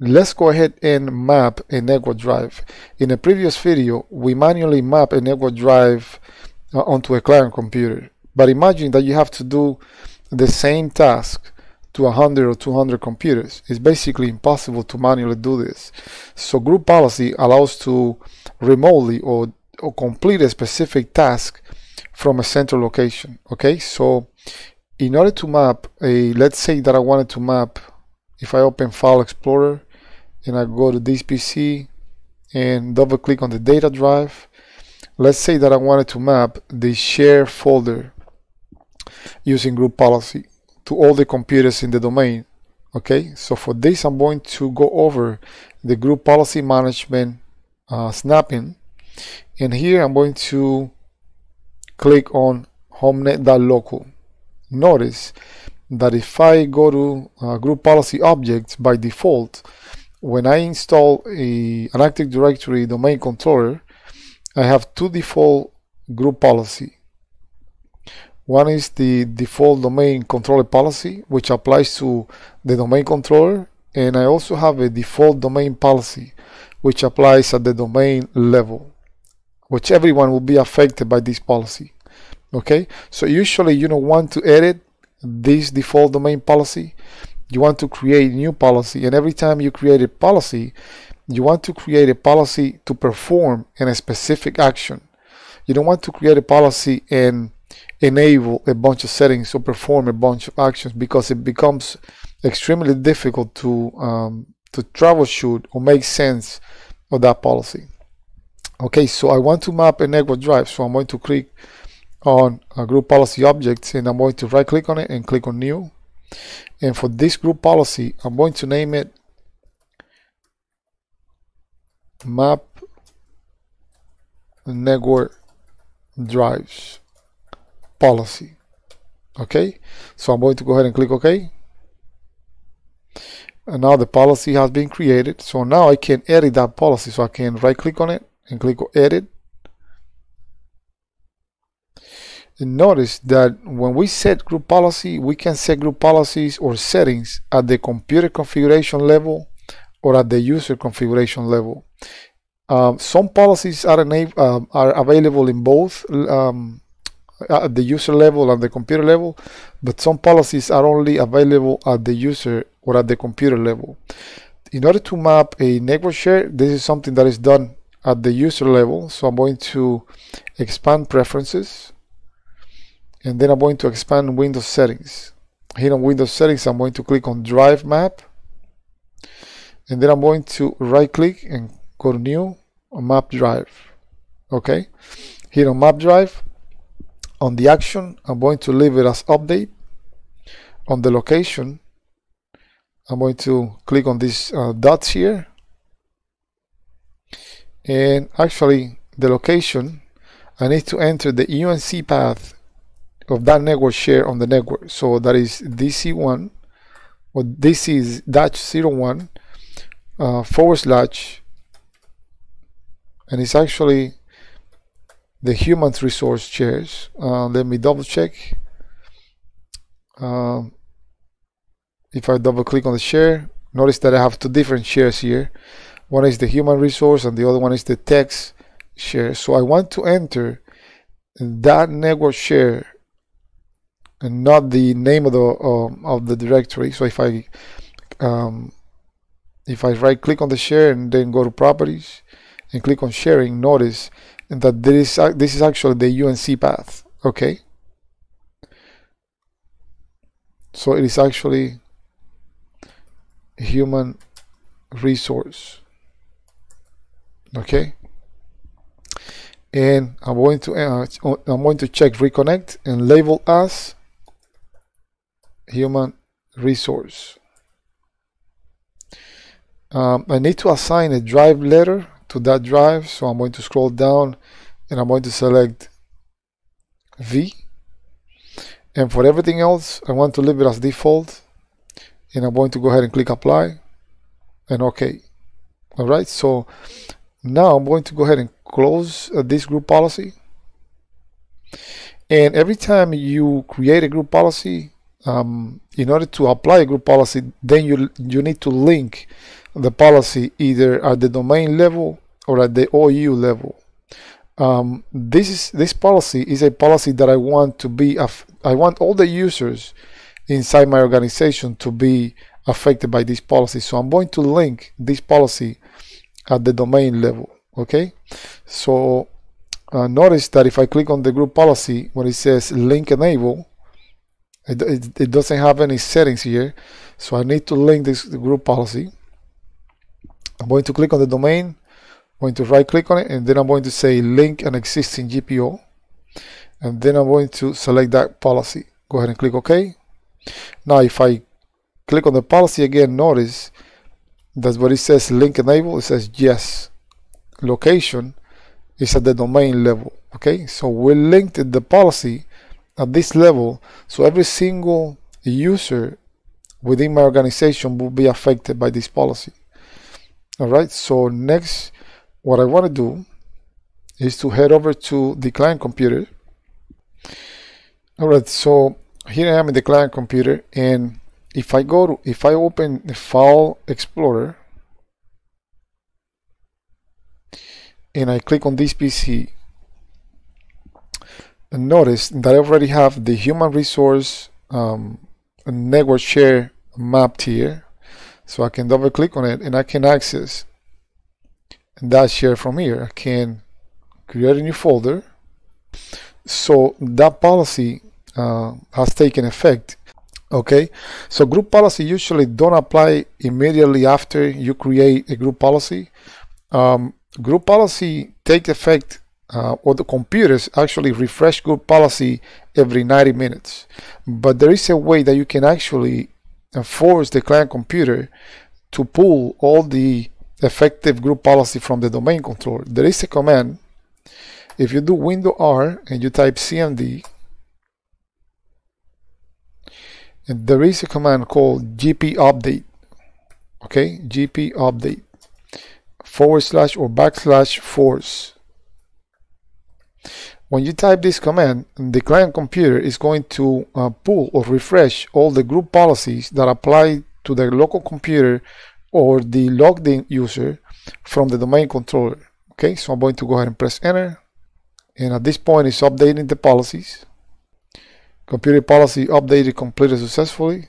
let's go ahead and map a network drive. In a previous video, we manually map a network drive uh, onto a client computer. But imagine that you have to do the same task to 100 or 200 computers. It's basically impossible to manually do this. So group policy allows to remotely or, or complete a specific task from a central location. Okay, so in order to map a, let's say that I wanted to map, if I open File Explorer and I go to this PC and double click on the data drive, let's say that I wanted to map the share folder using group policy to all the computers in the domain. Okay, so for this I'm going to go over the group policy management uh, snap-in and here I'm going to click on homenet.local. Notice that if I go to uh, group policy objects by default, when I install a, an Active Directory domain controller, I have two default group policy. One is the default domain controller policy, which applies to the domain controller, and I also have a default domain policy, which applies at the domain level, which everyone will be affected by this policy. Okay, so usually you don't want to edit this default domain policy. You want to create new policy, and every time you create a policy, you want to create a policy to perform in a specific action. You don't want to create a policy and enable a bunch of settings or perform a bunch of actions because it becomes extremely difficult to um, to troubleshoot or make sense of that policy. Okay, so I want to map a network drive, so I'm going to click on a group policy objects and I'm going to right click on it and click on new. And for this group policy, I'm going to name it map network drives policy. Okay? So I'm going to go ahead and click OK. And now the policy has been created. So now I can edit that policy. So I can right click on it and click edit notice that when we set group policy we can set group policies or settings at the computer configuration level or at the user configuration level um, some policies are, uh, are available in both um, at the user level and the computer level, but some policies are only available at the user or at the computer level. In order to map a network share, this is something that is done at the user level. So I'm going to expand preferences and then I'm going to expand Windows settings. Here on Windows settings, I'm going to click on drive map. And then I'm going to right click and go to new map drive. Okay, here on map drive, on the action I'm going to leave it as update. On the location I'm going to click on these uh, dots here. And actually the location I need to enter the UNC path of that network share on the network so that is DC1 or this is dash 01 uh, forward slash and it's actually the human resource shares. Uh, let me double check. Uh, if I double click on the share, notice that I have two different shares here. One is the human resource and the other one is the text share. So I want to enter that network share and not the name of the uh, of the directory. So if I um, if I right click on the share and then go to properties and click on sharing, notice that this, uh, this is actually the UNC path okay so it is actually human resource okay and I'm going to uh, I'm going to check reconnect and label as human resource. Um, I need to assign a drive letter to that drive so I'm going to scroll down and I'm going to select V. And for everything else I want to leave it as default and I'm going to go ahead and click apply and OK. Alright so now I'm going to go ahead and close uh, this group policy. And every time you create a group policy um, in order to apply a group policy then you you need to link the policy either at the domain level or at the OU level. Um, this is this policy is a policy that I want to be. I want all the users inside my organization to be affected by this policy. So I'm going to link this policy at the domain level. Okay, so uh, notice that if I click on the group policy, when it says link enable, it, it, it doesn't have any settings here. So I need to link this group policy. I'm going to click on the domain, I'm going to right click on it, and then I'm going to say link an existing GPO. And then I'm going to select that policy. Go ahead and click OK. Now if I click on the policy again, notice that's what it says link enable. It says yes. Location is at the domain level. Okay, so we linked the policy at this level so every single user within my organization will be affected by this policy. All right, so next, what I want to do is to head over to the client computer. All right, so here I am in the client computer, and if I go to, if I open the File Explorer, and I click on this PC, and notice that I already have the human resource um, network share mapped here. So I can double click on it and I can access that share from here. I can create a new folder. So that policy uh, has taken effect. Okay, so group policy usually don't apply immediately after you create a group policy. Um, group policy take effect uh, or the computers actually refresh group policy every 90 minutes. But there is a way that you can actually force the client computer to pull all the effective group policy from the domain controller. There is a command. If you do window R and you type cmd, and there is a command called gp update. Okay, gp update forward slash or backslash force when you type this command, the client computer is going to uh, pull or refresh all the group policies that apply to the local computer or the logged in user from the domain controller. Okay, so I'm going to go ahead and press enter. And at this point, it's updating the policies. Computer policy updated completed successfully.